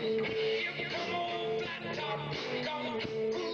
You come on, flat top, gonna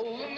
Oh,